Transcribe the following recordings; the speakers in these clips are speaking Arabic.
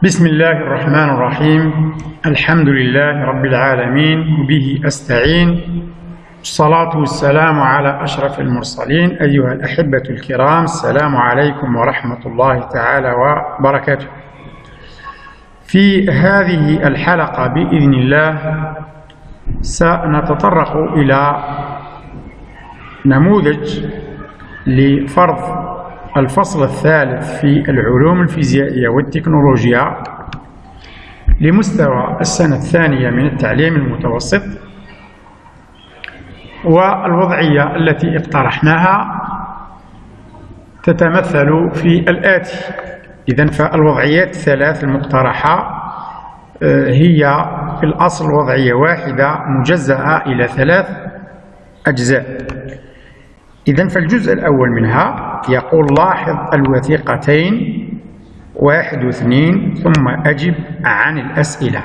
بسم الله الرحمن الرحيم. الحمد لله رب العالمين وبه أستعين. الصلاة والسلام على أشرف المرسلين أيها الأحبة الكرام. السلام عليكم ورحمة الله تعالى وبركاته. في هذه الحلقة بإذن الله سنتطرق إلى نموذج لفرض الفصل الثالث في العلوم الفيزيائية والتكنولوجيا لمستوى السنة الثانية من التعليم المتوسط والوضعية التي اقترحناها تتمثل في الآتي. إذا فالوضعيات الثلاث المقترحة آه، هي في الأصل وضعية واحدة مجزأة إلى ثلاث أجزاء. إذا فالجزء الأول منها يقول لاحظ الوثيقتين واحد واثنين ثم أجب عن الأسئلة.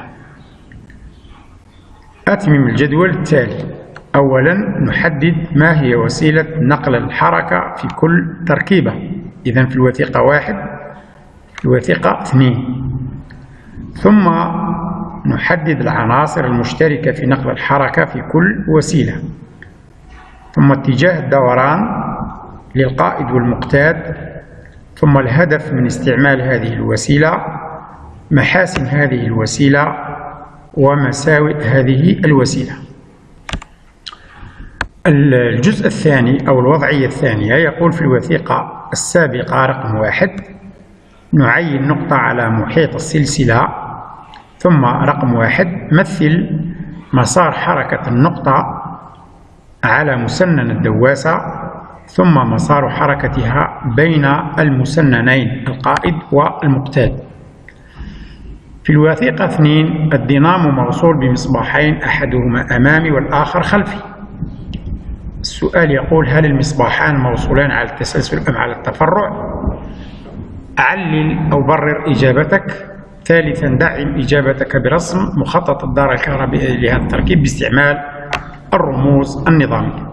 أتمم الجدول التالي. أولا نحدد ما هي وسيلة نقل الحركة في كل تركيبة. إذا في الوثيقة واحد في الوثيقة اثنين. ثم نحدد العناصر المشتركة في نقل الحركة في كل وسيلة. ثم اتجاه الدوران للقائد والمقتاد ثم الهدف من استعمال هذه الوسيلة محاسن هذه الوسيلة ومساوئ هذه الوسيلة. الجزء الثاني أو الوضعية الثانية يقول في الوثيقة السابقة رقم واحد نعين نقطة على محيط السلسلة ثم رقم واحد مثل مسار حركة النقطة على مسنن الدواسة ثم مسار حركتها بين المسننين القائد والمقتاد في الوثيقة اثنين الدينامو موصول بمصباحين أحدهما أمامي والآخر خلفي. السؤال يقول هل المصباحان موصولان على التسلسل أم على التفرع؟ علل أو برر إجابتك. ثالثا دعم إجابتك برسم مخطط الدار الكهربائية لهذا التركيب باستعمال الرموز النظامية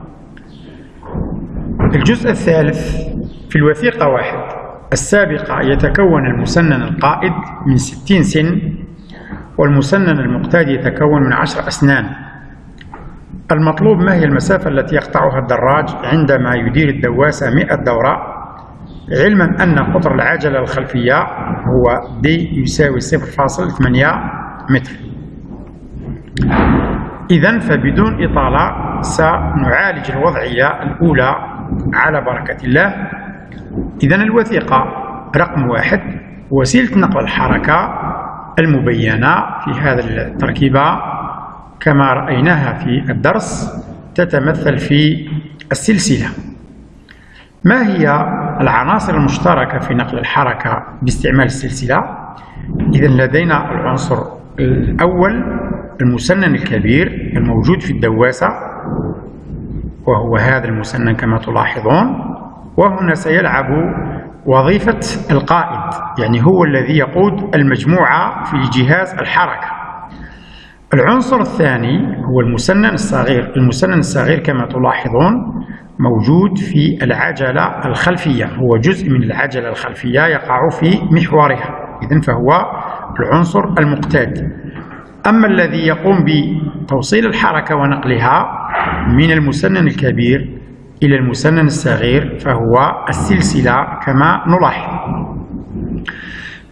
الجزء الثالث في الوثيقة واحد. السابقة يتكون المسنن القائد من ستين سن والمسنن المقتاد يتكون من عشر أسنان. المطلوب ما هي المسافة التي يقطعها الدراج عندما يدير الدواسة 100 دورة؟ علما أن قطر العجلة الخلفية هو دي يساوي 0.8 متر. إذا فبدون إطالة سنعالج الوضعية الأولى على بركة الله. إذا الوثيقة رقم واحد وسيلة نقل الحركة المبينة في هذا التركيبة كما رأيناها في الدرس تتمثل في السلسلة. ما هي العناصر المشتركة في نقل الحركة باستعمال السلسلة؟ إذا لدينا العنصر الأول المسنن الكبير الموجود في الدواسة وهو هذا المسنن كما تلاحظون وهنا سيلعب وظيفة القائد يعني هو الذي يقود المجموعة في جهاز الحركة. العنصر الثاني هو المسنن الصغير المسنن الصغير كما تلاحظون موجود في العجلة الخلفية هو جزء من العجلة الخلفية يقع في محورها إذن فهو العنصر المقتاد. أما الذي يقوم بتوصيل الحركة ونقلها من المسنن الكبير إلى المسنن الصغير فهو السلسلة كما نلاحظ.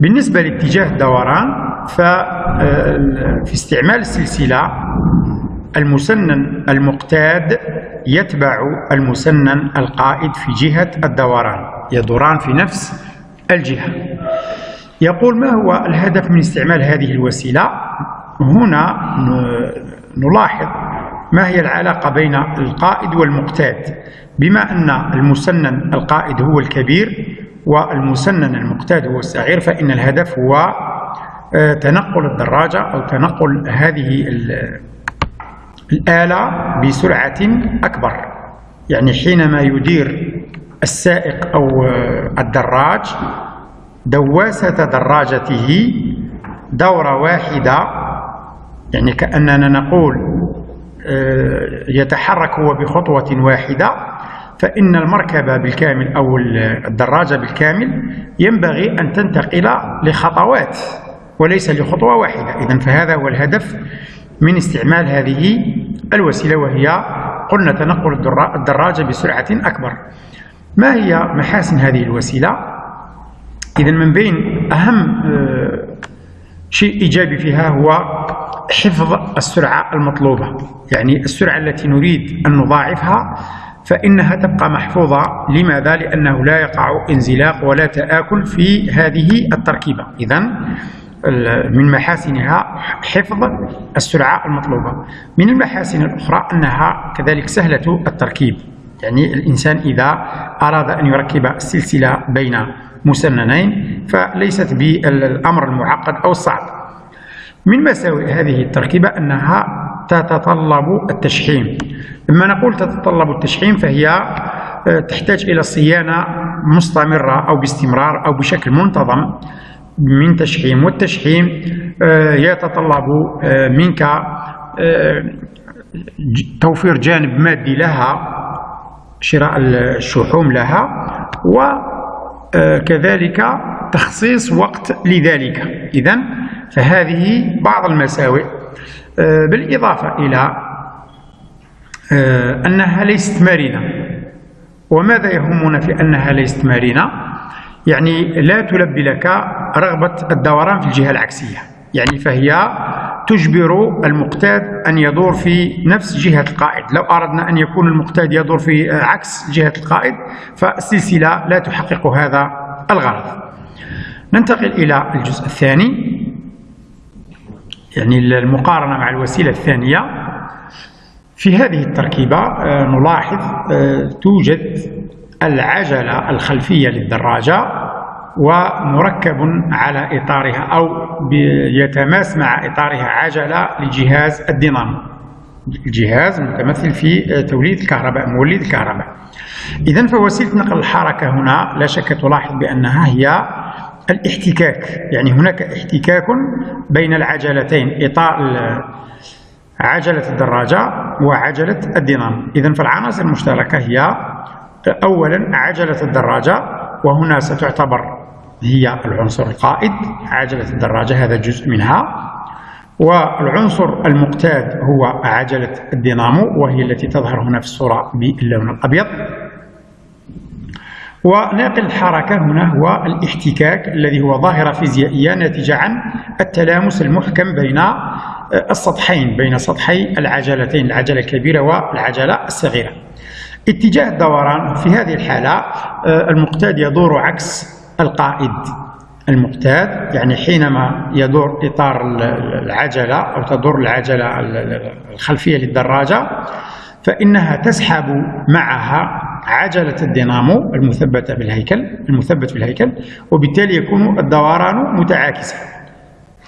بالنسبة لاتجاه الدوران ففي استعمال السلسلة المسنن المقتاد يتبع المسنن القائد في جهة الدوران يدوران في نفس الجهة. يقول ما هو الهدف من استعمال هذه الوسيلة؟ هنا نلاحظ ما هي العلاقة بين القائد والمقتاد. بما أن المسنن القائد هو الكبير والمسنن المقتاد هو الصغير فإن الهدف هو آه، تنقل الدراجة أو تنقل هذه الآلة بسرعة أكبر. يعني حينما يدير السائق أو آه، الدراج دواسة دراجته دورة واحدة يعني كأننا نقول آه، يتحرك هو بخطوة واحدة فإن المركبة بالكامل أو الدراجة بالكامل ينبغي أن تنتقل لخطوات وليس لخطوة واحدة إذا فهذا هو الهدف من استعمال هذه الوسيلة وهي قلنا تنقل الدراجة بسرعة أكبر ما هي محاسن هذه الوسيلة؟ إذا من بين أهم آه، شيء إيجابي فيها هو حفظ السرعة المطلوبة. يعني السرعة التي نريد أن نضاعفها فإنها تبقى محفوظة. لماذا؟ لأنه لا يقع انزلاق ولا تآكل في هذه التركيبة. إذا من محاسنها حفظ السرعة المطلوبة. من المحاسن الأخرى أنها كذلك سهلة التركيب. يعني الإنسان إذا أراد أن يركب السلسلة بين مسننين فليست بالأمر المعقد أو الصعب. من مساوئ هذه التركيبة أنها تتطلب التشحيم. لما نقول تتطلب التشحيم فهي آه، تحتاج إلى صيانة مستمرة أو باستمرار أو بشكل منتظم من تشحيم والتشحيم آه، يتطلب آه، منك توفير جانب مادي لها شراء الشحوم لها وكذلك تخصيص وقت لذلك. إذا فهذه بعض المساوئ. آه، بالإضافة إلى آه، أنها ليست مرنة. وماذا يهمنا في أنها ليست مرنة؟ يعني لا تلبي لك رغبة الدوران في الجهة العكسية. يعني فهي تجبر المقتاد أن يدور في نفس جهة القائد. لو أردنا أن يكون المقتاد يدور في عكس جهة القائد فالسلسلة لا تحقق هذا الغرض. ننتقل إلى الجزء الثاني. يعني المقارنة مع الوسيلة الثانية. في هذه التركيبة آه، نلاحظ آه، توجد العجلة الخلفية للدراجة. ومركب على إطارها أو يتماس مع إطارها عجلة لجهاز الدينامو الجهاز المتمثل في توليد الكهرباء مولد الكهرباء. إذا فوسيلة نقل الحركة هنا لا شك تلاحظ بأنها هي الاحتكاك يعني هناك احتكاك بين العجلتين إطار عجلة الدراجة وعجلة الدينامو إذا فالعناصر المشتركة هي أولا عجلة الدراجة وهنا ستعتبر هي العنصر القائد عجلة الدراجة هذا جزء منها. والعنصر المقتاد هو عجلة الدينامو وهي التي تظهر هنا في الصورة باللون الأبيض. وناقل الحركة هنا هو الاحتكاك الذي هو ظاهرة فيزيائية ناتجة عن التلامس المحكم بين آه، السطحين بين سطحي العجلتين العجلة الكبيرة والعجلة الصغيرة. اتجاه الدوران في هذه الحالة آه، المقتاد يدور عكس القائد المقتاد يعني حينما يدور إطار العجلة أو تدور العجلة الخلفية للدراجة فإنها تسحب معها عجلة الدينامو المثبتة بالهيكل المثبت بالهيكل وبالتالي يكون الدوران متعاكسا.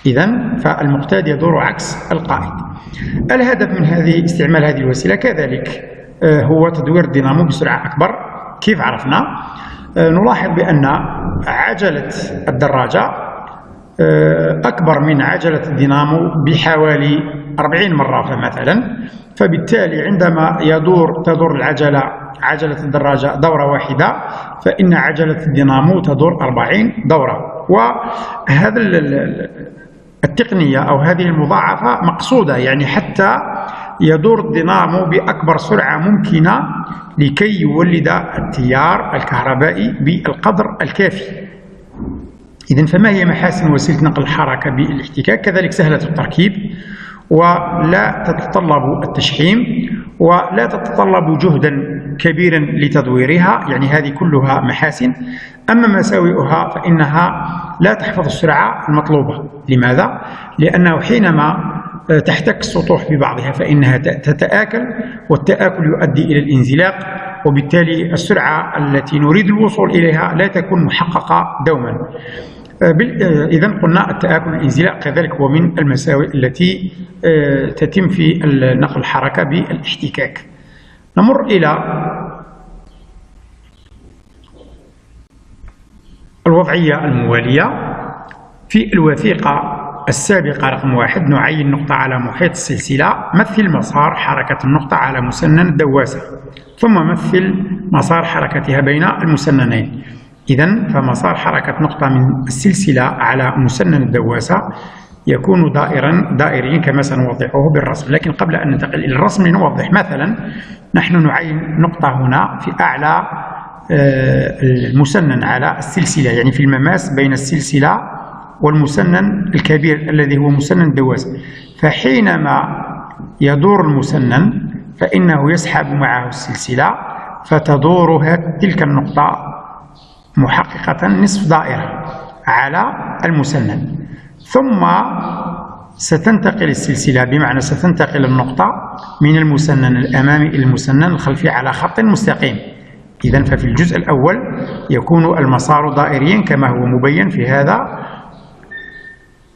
إذا فالمقتاد يدور عكس القائد. الهدف من هذه استعمال هذه الوسيلة كذلك آه، هو تدوير الدينامو بسرعة أكبر. كيف عرفنا؟ آه، نلاحظ بأن عجلة الدراجة آه، أكبر من عجلة الدينامو بحوالي 40 مرة مثلا فبالتالي عندما يدور تدور العجلة عجلة الدراجة دورة واحدة فإن عجلة الدينامو تدور 40 دورة. وهذا التقنية أو هذه المضاعفة مقصودة يعني حتى يدور الدينامو بأكبر سرعة ممكنة لكي يولد التيار الكهربائي بالقدر الكافي. إذا فما هي محاسن وسيلة نقل الحركة بالاحتكاك؟ كذلك سهلة التركيب ولا تتطلب التشحيم ولا تتطلب جهدا كبيرا لتدويرها يعني هذه كلها محاسن. أما مساوئها فإنها لا تحفظ السرعة المطلوبة. لماذا؟ لأنه حينما تحتك السطوح ببعضها فإنها تتآكل والتآكل يؤدي إلى الانزلاق وبالتالي السرعة التي نريد الوصول إليها لا تكون محققة دوما. آه، آه، إذا قلنا التآكل الانزلاق كذلك هو من المساوئ التي آه، تتم في نقل الحركة بالاحتكاك. نمر إلى الوضعية الموالية في الوثيقة السابقة رقم واحد نعين نقطة على محيط السلسلة مثل مسار حركة النقطة على مسنن الدواسة ثم مثل مسار حركتها بين المسننين. إذا فمسار حركة نقطة من السلسلة على مسنن الدواسة يكون دائرا دائريا كما سنوضحه بالرسم. لكن قبل أن ننتقل إلى الرسم لنوضح مثلا نحن نعين نقطة هنا في أعلى آه، المسنن على السلسلة يعني في المماس بين السلسلة والمسنن الكبير الذي هو مسنن الدواسة فحينما يدور المسنن فإنه يسحب معه السلسلة فتدور تلك النقطة محققة نصف دائرة على المسنن. ثم ستنتقل السلسلة بمعنى ستنتقل النقطة من المسنن الأمامي إلى المسنن الخلفي على خط مستقيم. إذا ففي الجزء الأول يكون المسار دائريا كما هو مبين في هذا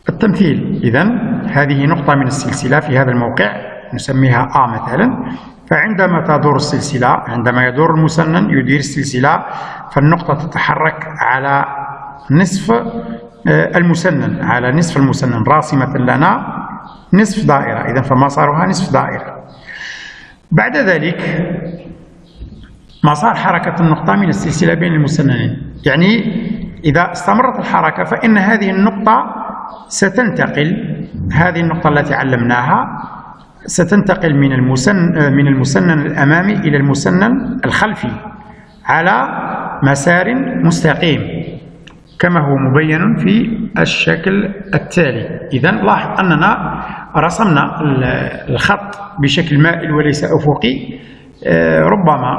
التمثيل. إذا هذه نقطة من السلسلة في هذا الموقع نسميها A مثلا. فعندما تدور السلسلة عندما يدور المسنن يدير السلسلة فالنقطة تتحرك على نصف آه، المسنن على نصف المسنن راسمة لنا نصف دائرة. إذا فمسارها نصف دائرة. بعد ذلك مسار حركة النقطة من السلسلة بين المسننين. يعني إذا استمرت الحركة فإن هذه النقطة ستنتقل. هذه النقطة التي علمناها. ستنتقل من المسنن من المسنن الأمامي إلى المسنن الخلفي على مسار مستقيم كما هو مبين في الشكل التالي. إذا لاحظ أننا رسمنا الخط بشكل مائل وليس أفقي. آه، ربما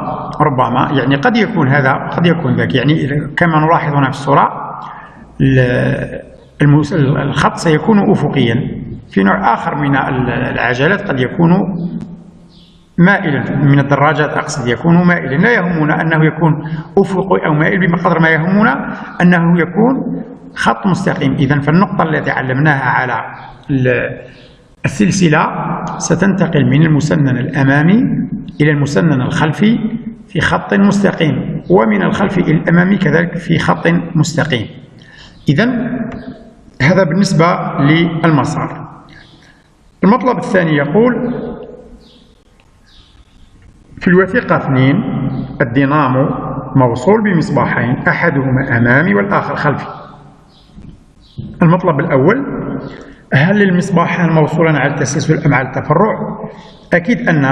ربما يعني قد يكون هذا قد يكون ذاك. يعني كما نلاحظ هنا في الصورة الخط سيكون أفقيا. في نوع آخر من العجلات قد يكون مائلا. من الدراجات أقصد يكون مائلا. لا يهمنا أنه يكون أفقي أو مائل بقدر ما يهمنا أنه يكون خط مستقيم. إذا فالنقطة التي علمناها على السلسلة ستنتقل من المسنن الأمامي إلى المسنن الخلفي في خط مستقيم ومن الخلفي إلى الأمامي كذلك في خط مستقيم. إذا هذا بالنسبة للمسار المطلب الثاني يقول في الوثيقة اثنين الدينامو موصول بمصباحين أحدهما أمامي والآخر خلفي المطلب الأول هل المصباحان موصولان على التسلسل أم على التفرع؟ أكيد أن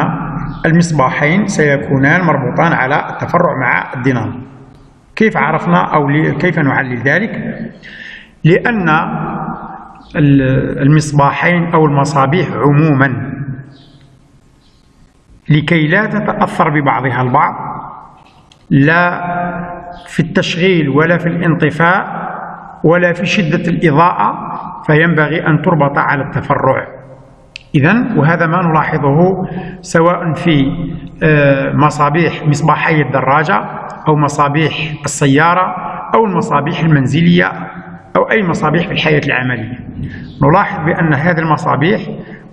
المصباحين سيكونان مربوطان على التفرع مع الدينامو كيف عرفنا أو كيف نعلل ذلك؟ لأن المصباحين أو المصابيح عموما لكي لا تتأثر ببعضها البعض لا في التشغيل ولا في الانطفاء ولا في شدة الإضاءة فينبغي أن تربط على التفرع. إذا وهذا ما نلاحظه سواء في آه، مصابيح مصباحي الدراجة أو مصابيح السيارة أو المصابيح المنزلية. أو أي مصابيح في الحياة العملية. نلاحظ بأن هذه المصابيح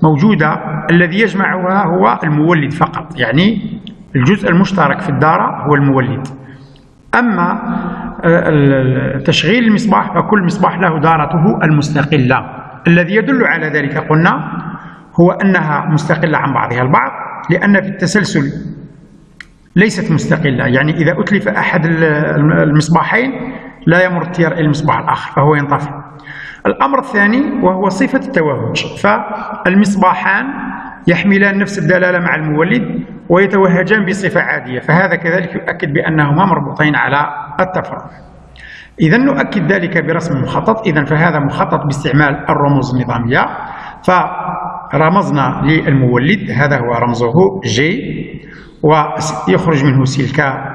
موجودة الذي يجمعها هو المولد فقط يعني الجزء المشترك في الدارة هو المولد. أما آه، تشغيل المصباح فكل مصباح له دارته المستقلة. الذي يدل على ذلك قلنا هو أنها مستقلة عن بعضها البعض لأن في التسلسل ليست مستقلة. يعني إذا أتلف أحد المصباحين لا يمر التيار إلى المصباح الآخر فهو ينطفئ الأمر الثاني وهو صفة التوهج فالمصباحان يحملان نفس الدلالة مع المولد ويتوهجان بصفة عادية فهذا كذلك يؤكد بأنهما مربوطين على التفرع إذا نؤكد ذلك برسم مخطط إذا فهذا مخطط باستعمال الرموز النظامية. فرمزنا للمولد هذا هو رمزه جي ويخرج منه سلكا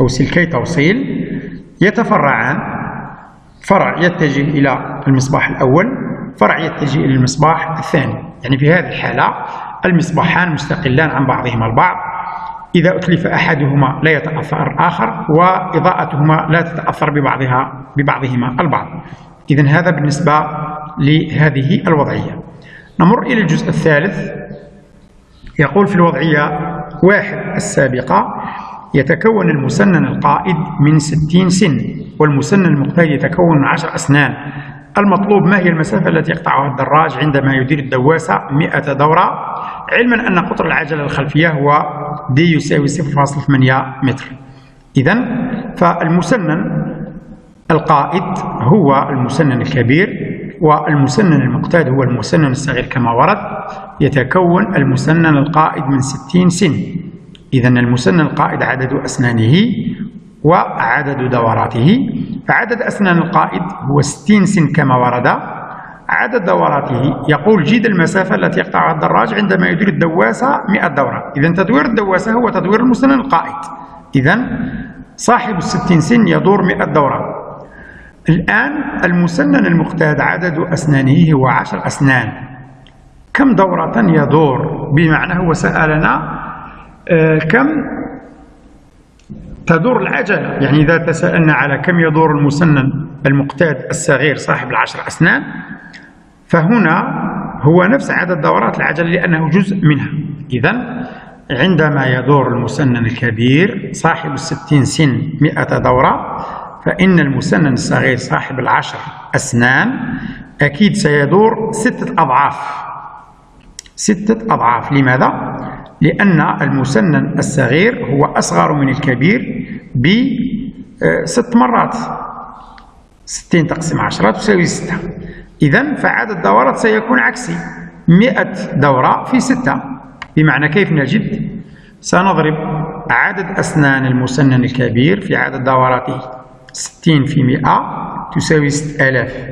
أو سلكي توصيل. يتفرعان. فرع يتجه إلى المصباح الأول فرع يتجه إلى المصباح الثاني. يعني في هذه الحالة المصباحان مستقلان عن بعضهما البعض. إذا أتلف أحدهما لا يتأثر الآخر وإضاءتهما لا تتأثر ببعضها ببعضهما البعض. إذا هذا بالنسبة لهذه الوضعية. نمر إلى الجزء الثالث. يقول في الوضعية واحد السابقة يتكون المسنن القائد من 60 سن والمسنن المقتاد يتكون من 10 أسنان. المطلوب ما هي المسافة التي يقطعها الدراج عندما يدير الدواسة 100 دورة؟ علما أن قطر العجلة الخلفية هو دي يساوي 0.8 متر. إذا فالمسنن القائد هو المسنن الكبير والمسنن المقتاد هو المسنن الصغير كما ورد. يتكون المسنن القائد من ستين سن. إذا المسنن القائد عدد أسنانه وعدد دوراته. فعدد أسنان القائد هو ستين سن كما ورد. عدد دوراته يقول جيد المسافة التي يقطعها الدراج عندما يدير الدواسة 100 دورة. إذا تدوير الدواسة هو تدوير المسنن القائد. إذا صاحب الستين سن يدور 100 دورة. الآن المسنن المقتاد عدد أسنانه هو عشر أسنان. كم دورة يدور؟ بمعنى هو سألنا كم تدور العجلة؟ يعني إذا تسألنا على كم يدور المسنن المقتاد الصغير صاحب العشر أسنان فهنا هو نفس عدد دورات العجلة لأنه جزء منها. إذا عندما يدور المسنن الكبير صاحب الستين سن مئة دورة فإن المسنن الصغير صاحب العشر أسنان أكيد سيدور ستة أضعاف. ستة أضعاف. لماذا؟ لأن المسنن الصغير هو أصغر من الكبير بست مرات. ستين تقسيم عشرة تساوي ستة. إذا فعدد الدورات سيكون عكسي. مئة دورة في ستة. بمعنى كيف نجد؟ سنضرب عدد أسنان المسنن الكبير في عدد دوراته ستين في مئة تساوي ستة آلاف.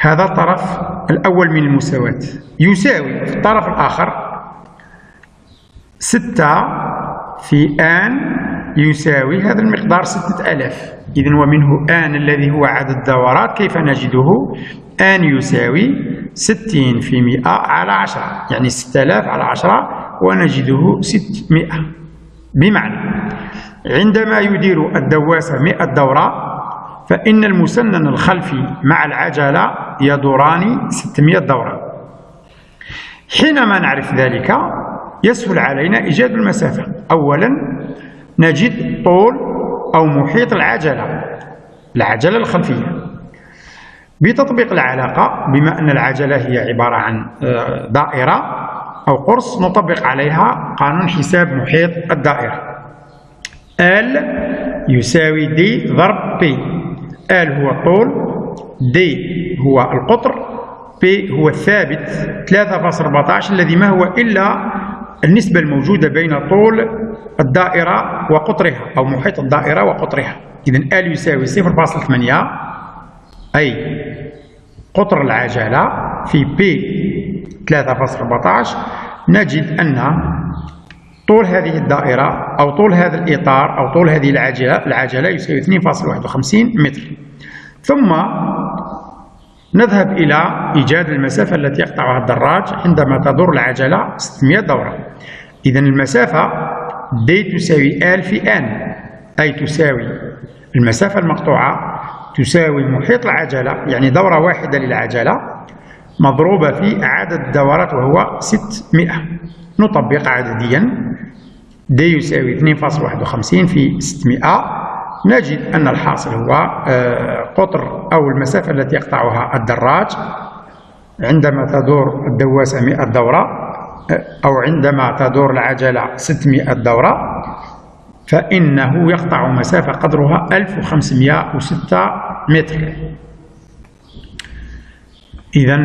هذا الطرف الأول من المساواة. يساوي في الطرف الآخر ستة في آن يساوي هذا المقدار ستة آلاف إذن ومنه آن الذي هو عدد الدورات كيف نجده؟ آن يساوي ستين في مئة على عشرة. يعني ستة آلاف على عشرة ونجده ستمائة بمعنى عندما يدير الدواسة 100 دورة فإن المسنن الخلفي مع العجلة يدوران 600 دورة. حينما نعرف ذلك يسهل علينا إيجاد المسافة. أولا نجد طول أو محيط العجلة العجلة الخلفية. بتطبيق العلاقة بما أن العجلة هي عبارة عن آه، دائرة أو قرص نطبق عليها قانون حساب محيط الدائرة. آل يساوي دي ضرب بي آل هو الطول دي هو القطر بي هو الثابت 3.14 الذي ما هو إلا النسبة الموجودة بين طول الدائرة وقطرها أو محيط الدائرة وقطرها. إذا ال يساوي 0.8 أي قطر العجلة في بي 3.14 نجد أن طول هذه الدائرة أو طول هذا الإطار أو طول هذه العجلة العجلة يساوي 2.51 متر. ثم نذهب إلى إيجاد المسافة التي يقطعها الدراج عندما تدور العجلة 600 دورة. إذا المسافة دي تساوي آل في آن أي تساوي المسافة المقطوعة تساوي محيط العجلة يعني دورة واحدة للعجلة مضروبة في عدد الدورات وهو 600 نطبق عدديا. د يساوي 2.51 في 600 نجد أن الحاصل هو آه، قطر أو المسافة التي يقطعها الدراج. عندما تدور الدواسة 100 دورة آه، أو عندما تدور العجلة 600 دورة فإنه يقطع مسافة قدرها 1506 متر. إذا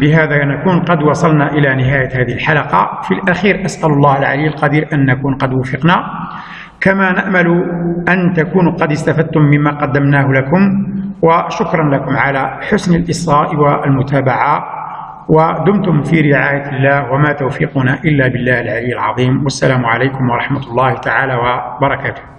بهذا نكون قد وصلنا إلى نهاية هذه الحلقة. في الأخير أسأل الله العلي القدير أن نكون قد وفقنا. كما نأمل أن تكونوا قد استفدتم مما قدمناه لكم وشكرا لكم على حسن الإصغاء والمتابعة ودمتم في رعاية الله وما توفيقنا إلا بالله العلي العظيم. والسلام عليكم ورحمة الله تعالى وبركاته.